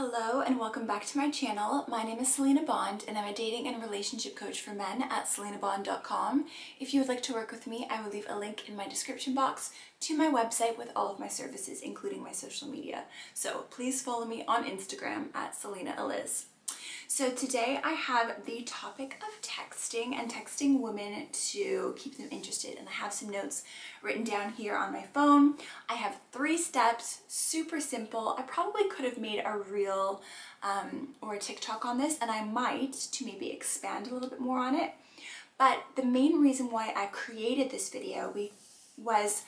Hello and welcome back to my channel. My name is Celina Bond and I'm a dating and relationship coach for men at celinabond.com. If you would like to work with me, I will leave a link in my description box to my website with all of my services, including my social media. So please follow me on Instagram at Celina Eliz. So today I have the topic of texting and texting women to keep them interested. And I have some notes written down here on my phone. I have three steps, super simple. I probably could have made a reel um, or a TikTok on this and I might to maybe expand a little bit more on it. But the main reason why I created this video was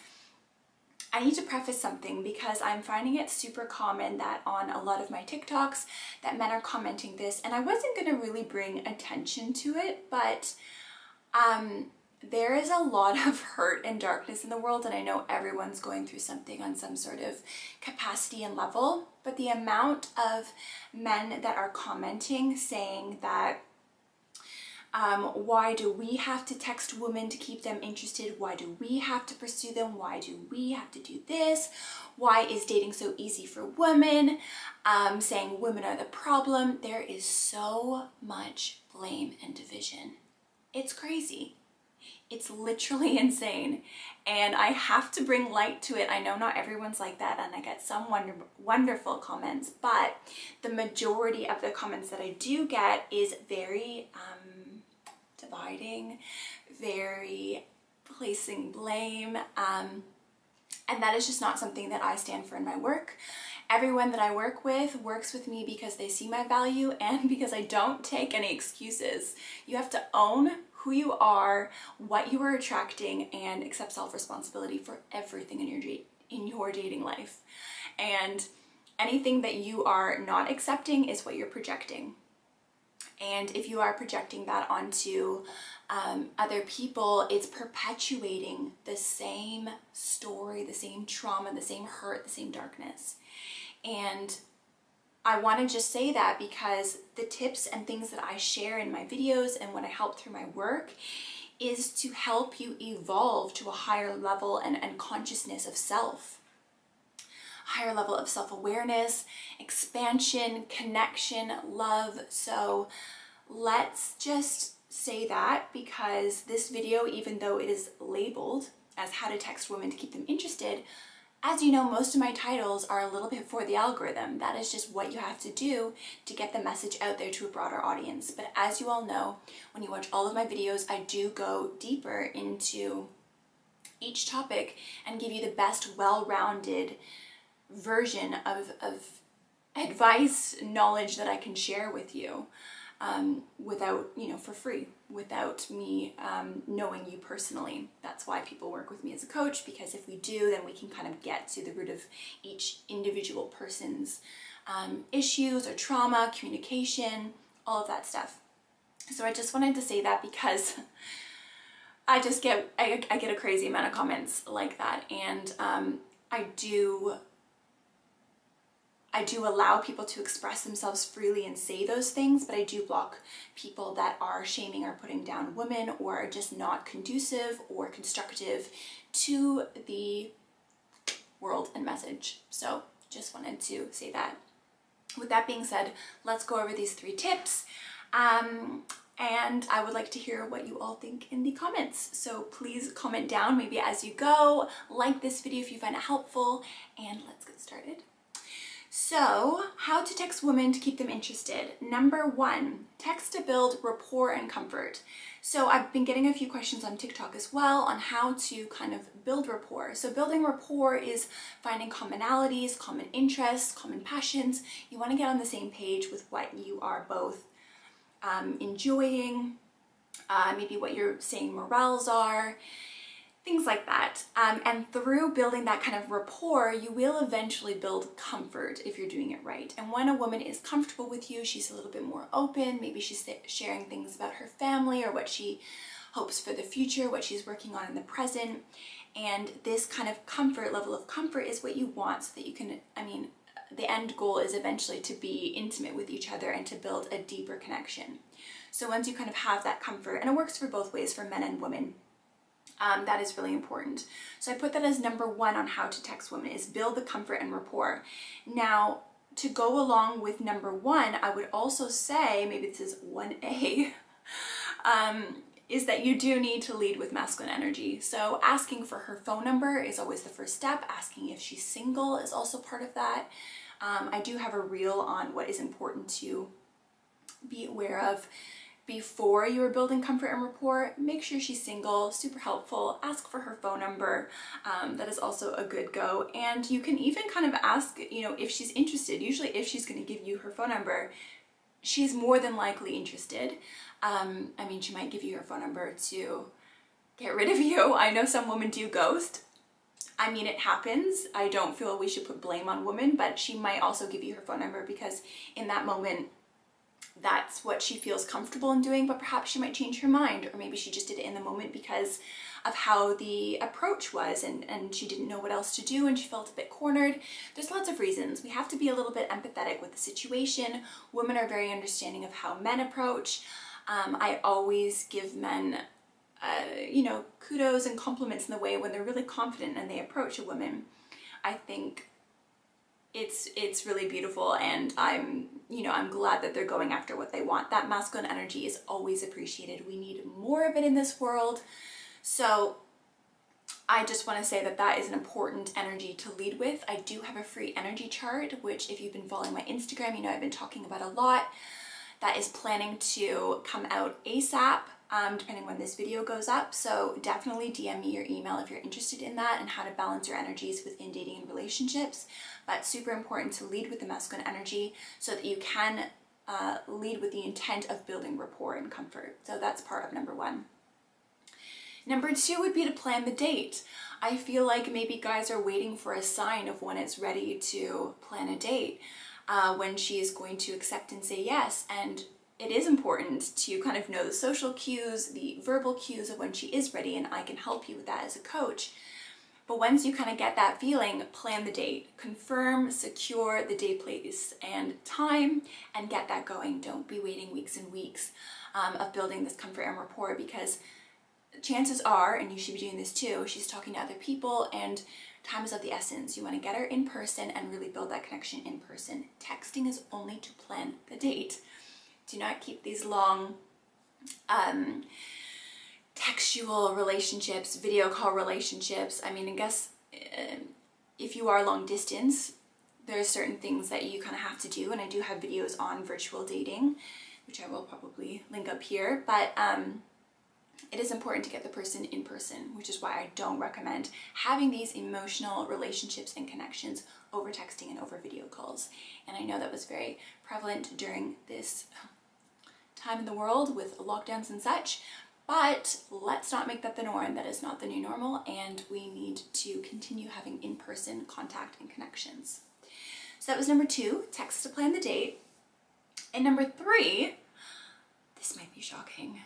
I need to preface something because I'm finding it super common that on a lot of my TikToks that men are commenting this and I wasn't going to really bring attention to it, but um, there is a lot of hurt and darkness in the world and I know everyone's going through something on some sort of capacity and level, but the amount of men that are commenting saying that um, why do we have to text women to keep them interested? Why do we have to pursue them? Why do we have to do this? Why is dating so easy for women? Um, saying women are the problem. There is so much blame and division. It's crazy. It's literally insane. And I have to bring light to it. I know not everyone's like that and I get some wonder wonderful comments, but the majority of the comments that I do get is very um, dividing, very placing blame. Um, and that is just not something that I stand for in my work. Everyone that I work with works with me because they see my value and because I don't take any excuses. You have to own who you are, what you are attracting, and accept self-responsibility for everything in your, in your dating life. And anything that you are not accepting is what you're projecting. And if you are projecting that onto um, other people, it's perpetuating the same story, the same trauma, the same hurt, the same darkness. And I want to just say that because the tips and things that I share in my videos and what I help through my work is to help you evolve to a higher level and, and consciousness of self higher level of self-awareness, expansion, connection, love. So let's just say that because this video, even though it is labeled as how to text women to keep them interested, as you know, most of my titles are a little bit for the algorithm. That is just what you have to do to get the message out there to a broader audience. But as you all know, when you watch all of my videos, I do go deeper into each topic and give you the best well-rounded version of, of advice, knowledge that I can share with you um, without, you know, for free, without me um, knowing you personally. That's why people work with me as a coach, because if we do, then we can kind of get to the root of each individual person's um, issues or trauma, communication, all of that stuff. So I just wanted to say that because I just get, I, I get a crazy amount of comments like that. And um, I do I do allow people to express themselves freely and say those things, but I do block people that are shaming or putting down women or are just not conducive or constructive to the world and message. So just wanted to say that. With that being said, let's go over these three tips. Um, and I would like to hear what you all think in the comments. So please comment down maybe as you go, like this video if you find it helpful, and let's get started. So, how to text women to keep them interested. Number one, text to build rapport and comfort. So I've been getting a few questions on TikTok as well on how to kind of build rapport. So building rapport is finding commonalities, common interests, common passions. You want to get on the same page with what you are both um, enjoying, uh, maybe what your same morals are things like that. Um, and through building that kind of rapport, you will eventually build comfort if you're doing it right. And when a woman is comfortable with you, she's a little bit more open. Maybe she's sharing things about her family or what she hopes for the future, what she's working on in the present. And this kind of comfort, level of comfort is what you want so that you can, I mean, the end goal is eventually to be intimate with each other and to build a deeper connection. So once you kind of have that comfort, and it works for both ways for men and women, um, that is really important. So I put that as number one on how to text women is build the comfort and rapport. Now, to go along with number one, I would also say, maybe this is 1A, um, is that you do need to lead with masculine energy. So asking for her phone number is always the first step. Asking if she's single is also part of that. Um, I do have a reel on what is important to be aware of before you are building comfort and rapport. Make sure she's single, super helpful. Ask for her phone number. Um, that is also a good go. And you can even kind of ask, you know, if she's interested. Usually if she's going to give you her phone number, she's more than likely interested. Um, I mean, she might give you her phone number to get rid of you. I know some women do ghost. I mean, it happens. I don't feel we should put blame on women, but she might also give you her phone number because in that moment, that's what she feels comfortable in doing, but perhaps she might change her mind, or maybe she just did it in the moment because of how the approach was and, and she didn't know what else to do and she felt a bit cornered. There's lots of reasons. We have to be a little bit empathetic with the situation. Women are very understanding of how men approach. Um, I always give men, uh, you know, kudos and compliments in the way when they're really confident and they approach a woman. I think it's it's really beautiful and I'm you know I'm glad that they're going after what they want. That masculine energy is always appreciated. We need more of it in this world. So I just want to say that that is an important energy to lead with. I do have a free energy chart which if you've been following my Instagram you know I've been talking about a lot. That is planning to come out ASAP, um, depending when this video goes up. So definitely DM me your email if you're interested in that and how to balance your energies within dating and relationships. But super important to lead with the masculine energy so that you can uh, lead with the intent of building rapport and comfort. So that's part of number one. Number two would be to plan the date. I feel like maybe guys are waiting for a sign of when it's ready to plan a date uh, when she is going to accept and say yes. And it is important to kind of know the social cues, the verbal cues of when she is ready, and I can help you with that as a coach. But once you kind of get that feeling, plan the date, confirm, secure the day, place, and time, and get that going. Don't be waiting weeks and weeks um, of building this comfort and rapport because chances are, and you should be doing this too, she's talking to other people and time is of the essence. You want to get her in person and really build that connection in person. Texting is only to plan the date. Do not keep these long um, textual relationships, video call relationships. I mean, I guess uh, if you are long distance, there are certain things that you kind of have to do. And I do have videos on virtual dating, which I will probably link up here. But um, it is important to get the person in person, which is why I don't recommend having these emotional relationships and connections over texting and over video calls. And I know that was very prevalent during this time in the world with lockdowns and such, but let's not make that the norm. That is not the new normal, and we need to continue having in-person contact and connections. So that was number two, text to plan the date. And number three, this might be shocking,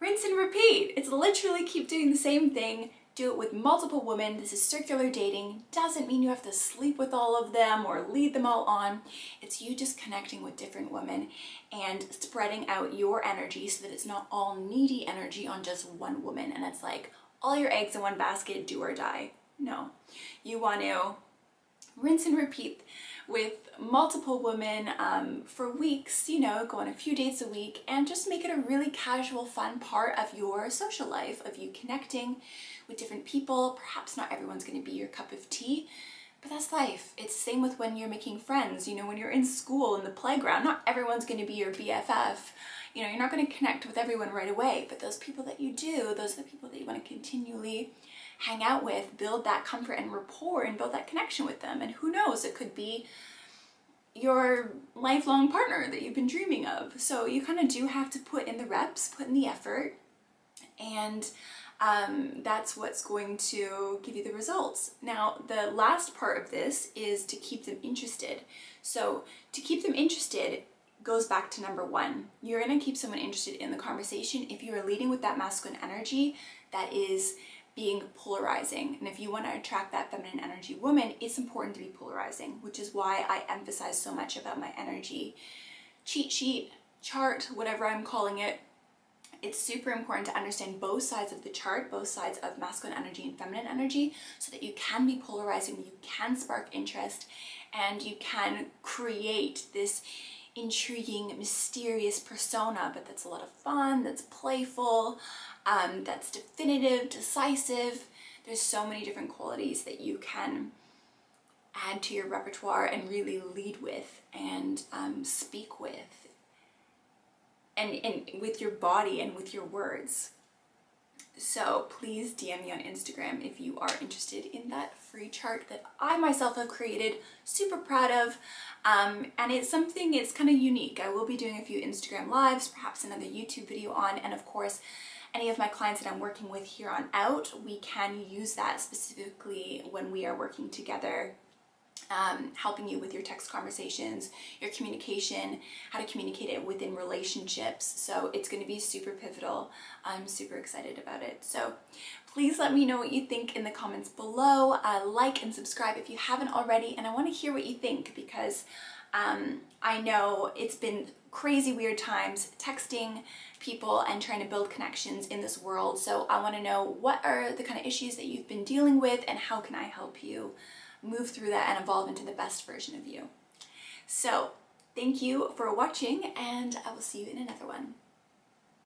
rinse and repeat. It's literally keep doing the same thing, do it with multiple women. This is circular dating. Doesn't mean you have to sleep with all of them or lead them all on. It's you just connecting with different women and spreading out your energy so that it's not all needy energy on just one woman. And it's like all your eggs in one basket, do or die. No, you want to rinse and repeat with multiple women um, for weeks, you know, go on a few dates a week and just make it a really casual, fun part of your social life, of you connecting with different people. Perhaps not everyone's going to be your cup of tea, but that's life. It's the same with when you're making friends, you know, when you're in school, in the playground, not everyone's going to be your BFF. You know, you're not going to connect with everyone right away, but those people that you do, those are the people that you want to continually hang out with, build that comfort and rapport and build that connection with them. And who knows, it could be your lifelong partner that you've been dreaming of. So you kind of do have to put in the reps, put in the effort, and um, that's what's going to give you the results. Now, the last part of this is to keep them interested. So to keep them interested goes back to number one. You're gonna keep someone interested in the conversation if you are leading with that masculine energy that is being polarizing. And if you want to attract that feminine energy woman, it's important to be polarizing, which is why I emphasize so much about my energy cheat sheet, chart, whatever I'm calling it. it's super important to understand both sides of the chart, both sides of masculine energy and feminine energy, so that you can be polarizing, you can spark interest, and you can create this intriguing, mysterious persona, but that's a lot of fun, that's playful, um, that's definitive, decisive. There's so many different qualities that you can add to your repertoire and really lead with and um, speak with and, and with your body and with your words. So please DM me on Instagram if you are interested in that free chart that I myself have created, super proud of. Um, and it's something, it's kind of unique. I will be doing a few Instagram lives, perhaps another YouTube video on, and of course, any of my clients that I'm working with here on out, we can use that specifically when we are working together um, helping you with your text conversations, your communication, how to communicate it within relationships. So it's going to be super pivotal. I'm super excited about it. So please let me know what you think in the comments below. Uh, like and subscribe if you haven't already. And I want to hear what you think because um, I know it's been crazy weird times texting people and trying to build connections in this world. So I want to know what are the kind of issues that you've been dealing with and how can I help you move through that and evolve into the best version of you. So thank you for watching and I will see you in another one.